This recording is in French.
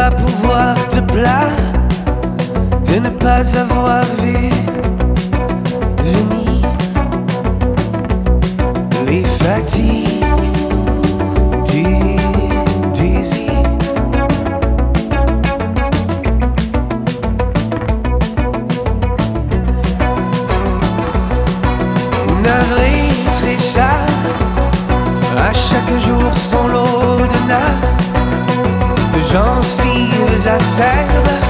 pas pouvoir te plaire, de ne pas avoir vu venir les fatigues du désir. Navré trichard, à chaque jour son lot de nerfs, is that sad?